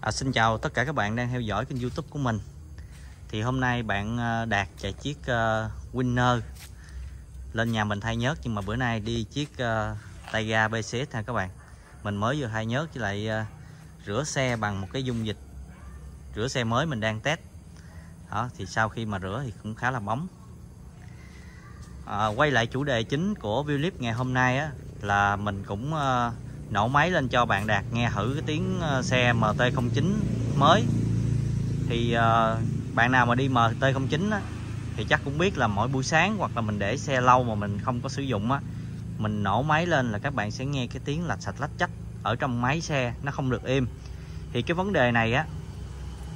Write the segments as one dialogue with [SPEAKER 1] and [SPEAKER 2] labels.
[SPEAKER 1] À, xin chào tất cả các bạn đang theo dõi kênh youtube của mình. Thì hôm nay bạn ờ, Đạt chạy chiếc uh, Winner Lên nhà mình thay nhớt nhưng mà bữa nay đi chiếc ờ, uh, tay ga BCS ha các bạn. Mình mới vừa thay nhớt với lại uh, rửa xe bằng một cái dung dịch Rửa xe mới mình đang test. Đó, Thì sau khi mà rửa thì cũng khá là bóng. À, Quay lại chủ đề chính của video clip ngày hôm nay á Là mình cũng uh, nổ máy lên cho bạn Đạt nghe thử cái tiếng ờ, xe MT09 mới. Thì uh, bạn nào mà đi MT09 á, thì chắc cũng biết là mỗi buổi sáng hoặc là mình để xe lâu mà mình không có sử dụng á mình nổ máy lên là các bạn sẽ nghe cái tiếng lạch sạch lách chách ở trong máy xe nó không được êm. Thì cái vấn đề này á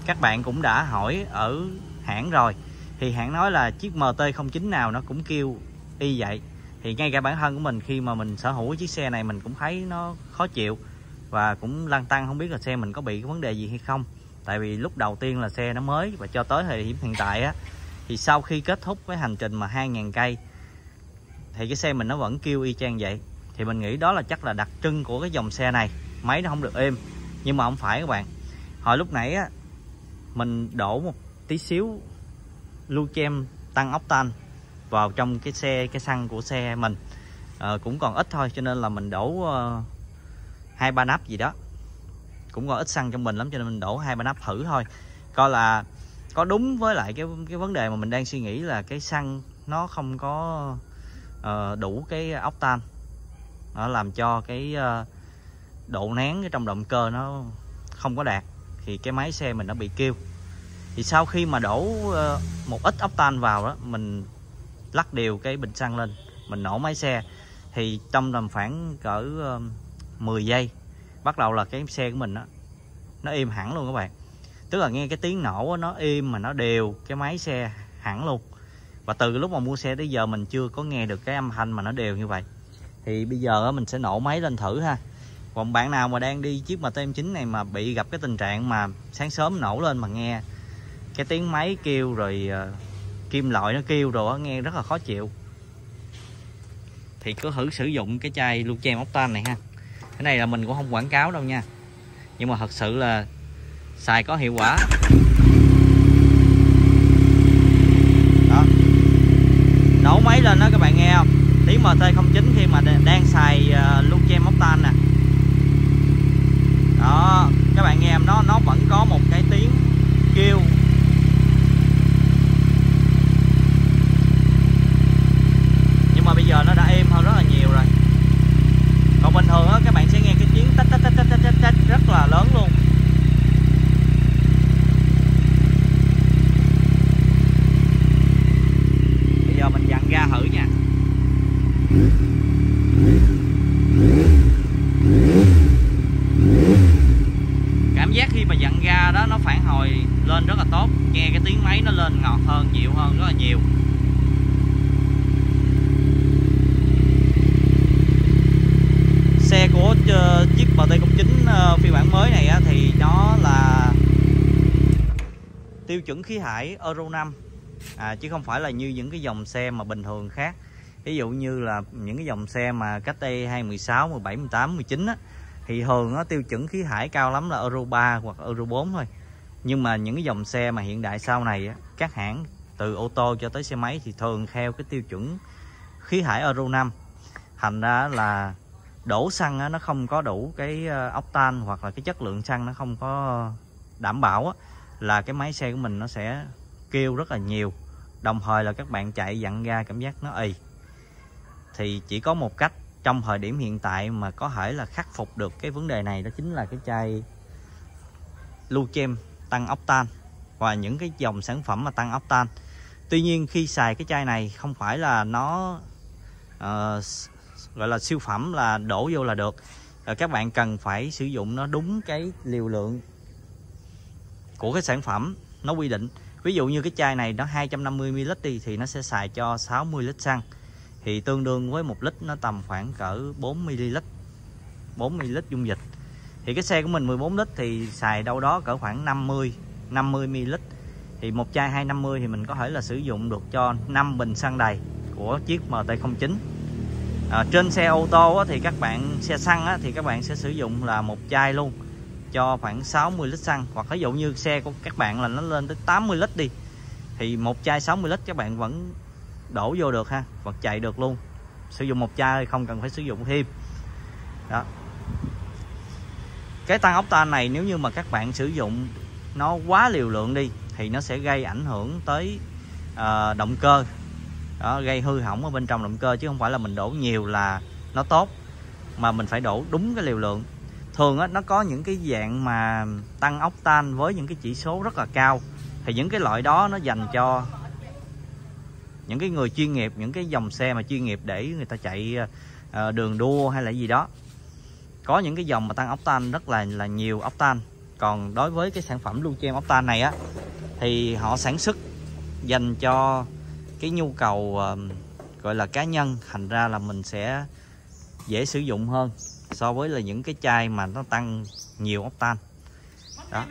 [SPEAKER 1] các bạn cũng đã hỏi ở hãng rồi. Thì hãng nói là chiếc MT09 nào nó cũng kêu y vậy thì ngay cả bản thân của mình, khi mà mình sở hữu chiếc xe này, mình cũng thấy nó khó chịu và cũng lăn tăng không biết là xe mình có bị cái vấn đề gì hay không. Tại vì lúc đầu tiên là xe nó mới và cho tới thời điểm hiện tại á, thì sau khi kết thúc cái hành trình mà 2.000 cây, thì cái xe mình nó vẫn kêu y chang vậy. Thì mình nghĩ đó là chắc là đặc trưng của cái dòng xe này. Máy nó không được êm, nhưng mà không phải các bạn. Hồi lúc nãy á, mình đổ một tí xíu lưu chem tăng ốc tan vào trong cái xe cái xăng của xe mình. À, cũng còn ít thôi cho nên là mình đổ ờ, hai ba nắp gì đó. Cũng còn ít xăng trong mình lắm cho nên mình đổ hai ba nắp thử thôi. Coi là có đúng với lại cái cái vấn đề mà mình đang suy nghĩ là cái xăng nó không có uh, đủ cái ốc tan nó làm cho cái uh, độ nén trong động cơ nó không có đạt thì cái máy xe mình nó bị kêu. Thì sau khi mà đổ uh, một ít ốc tan vào đó mình lắc đều cái bình xăng lên. Mình nổ máy xe thì trong tầm khoảng cỡ 10 giây bắt đầu là cái xe của mình đó, nó im hẳn luôn các bạn. Tức là nghe cái tiếng nổ nó im mà nó đều cái máy xe hẳn luôn. Và từ lúc mà mua xe tới giờ mình chưa có nghe được cái âm thanh mà nó đều như vậy. Thì bây giờ mình sẽ nổ máy lên thử ha. Còn bạn nào mà đang đi chiếc mà MT-9 này mà bị gặp cái tình trạng mà sáng sớm nổ lên mà nghe cái tiếng máy kêu rồi ờ, kim loại nó kêu rồi nghe rất là khó chịu. Thì cứ thử sử dụng cái chai Luchem Octane này ha. Cái này là mình cũng không quảng cáo đâu nha. Nhưng mà thật sự là xài có hiệu quả. Đó. Nổ máy lên đó các bạn nghe không? Tiếng MT09 khi mà đang xài uh, Luchem Octane nè. Đó các bạn nghe nó nó vẫn có một cái tiếng kêu giờ nó đã êm hơn rất là nhiều rồi còn bình thường á các bạn sẽ nghe cái tiếng tách tách tách tách tách tách rất là lớn luôn bây giờ ga thử nha. Cảm giác khi mà dặn ga đó nó phản hồi lên rất là tốt. Nghe cái tiếng máy nó lên ngọt hơn nhiều hơn rất là nhiều. Xe của ờ, chiếc MT09 uh, ờ, phiên bản mới này thì nó là tiêu chuẩn khí thải Euro 5 à, chứ không phải là như những cái dòng xe mà bình thường khác. Ví dụ như là những cái dòng xe mà cách đây 2016, 17, 18, 19 á, thì thường á, tiêu chuẩn khí thải cao lắm là Euro 3 hoặc Euro 4 thôi. Nhưng mà những cái dòng xe mà hiện đại sau này á, các hãng từ ô tô cho tới xe máy thì thường theo cái tiêu chuẩn khí thải Euro 5 thành ra là đổ xăng nó không có đủ cái ờ, ốc tan hoặc là cái chất lượng xăng nó không có đảm bảo là cái máy xe của mình nó sẽ kêu rất là nhiều. Đồng thời là các bạn chạy dặn ga cảm giác nó ì. Thì chỉ có một cách trong thời điểm hiện tại mà có thể là khắc phục được cái vấn đề này đó chính là cái chai Luchem tăng octan và những cái dòng sản phẩm mà tăng octan. tuy nhiên khi xài cái chai này không phải là nó uh, gọi là siêu phẩm là đổ vô là được. Rồi các bạn cần phải sử dụng nó đúng cái liều lượng của cái sản phẩm nó quy định ví dụ như cái chai này nó 250ml đi thì nó sẽ xài cho 60 lít xăng. Thì tương đương với một lít nó tầm khoảng cỡ 4ml 40 lít dung dịch. Thì cái xe của mình 14 lít thì xài đâu đó cỡ khoảng 50 50 ml. Thì một chai 250 thì mình có thể là sử dụng được cho 5 bình xăng đầy của chiếc MT09 à, trên xe ô tô á, thì các bạn xe xăng á, thì các bạn sẽ sử dụng là một chai luôn cho khoảng 60 lít xăng. Hoặc ví dụ như xe của các bạn là nó lên tới 80 lít đi thì một chai 60 lít các bạn vẫn đổ vô được ha hoặc chạy được luôn. Sử dụng một chai không cần phải sử dụng thêm. Đó. Cái tăng ốc tan này nếu như mà các bạn sử dụng nó quá liều lượng đi thì nó sẽ gây ảnh hưởng tới uh, động cơ. Đó, gây hư hỏng ở bên trong động cơ chứ không phải là mình đổ nhiều là nó tốt mà mình phải đổ đúng cái liều lượng thường á, nó có những cái dạng mà tăng ốc tan với những cái chỉ số rất là cao. Thì những cái loại đó nó dành cho những cái người chuyên nghiệp những cái dòng xe mà chuyên nghiệp để người ta chạy ờ, đường đua hay là gì đó. Có những cái dòng mà tăng ốc tan rất là là nhiều ốc tan còn đối với cái sản phẩm lưu kem ốc tan này á thì họ sản xuất dành cho cái nhu cầu ờ, gọi là cá nhân. Thành ra là mình sẽ dễ sử dụng hơn so với là những cái chai mà nó tăng nhiều ốc tan đó